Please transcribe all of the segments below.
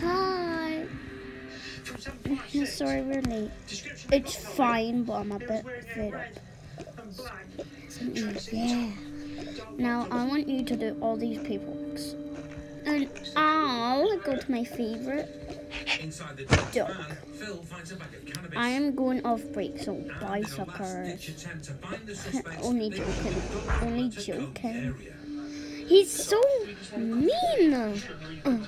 Hi. I'm sorry we're late. It's fine, but I'm a bit fed up. Yeah. Now I want you to do all these paperworks. And I'll go to my favorite duck. I am going off break, so bye suckers. Only joking. Only joking. He's so mean. Uh.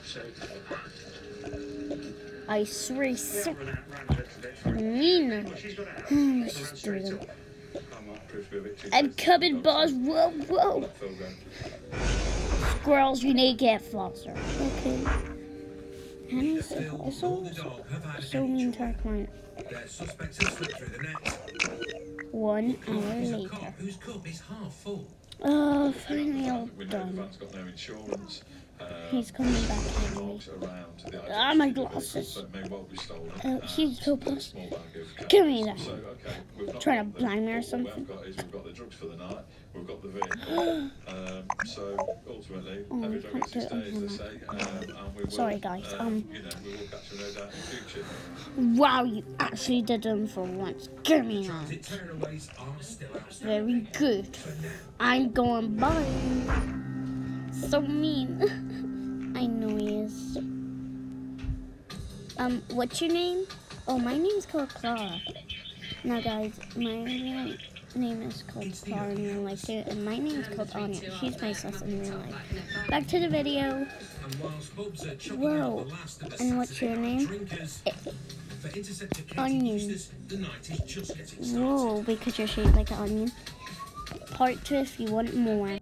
I swear he's so mean. I'm coming, boss. Whoa, whoa. Squirrels, you need to get flosser. Okay. Hannah's also so mean to our client. One hour later. Oh, finally all done. He's coming back anyway. Ah, my glasses. Oh, he's so pissed. Give me that. Trying to blind me or something. We've got the drugs for the night. We've got the vehicle. um, so ultimately, Oh, every we drug can't do is it day, as they say. Um, and we will, Sorry, guys, Um, um, you know, we will catch them no doubt in the future. Wow, you actually did them for once. Give me that. Very good. I'm going bye. So mean. I know he is. Um, what's your name? Oh, my name's called Clara. Now, guys, my name is called Clara in real life too, and my name is called Anja. She's my sus in real life. Back to the video. Whoa. And what's your name? Eh, onion. Whoa, because you're shaped like an onion. Part two if you want more.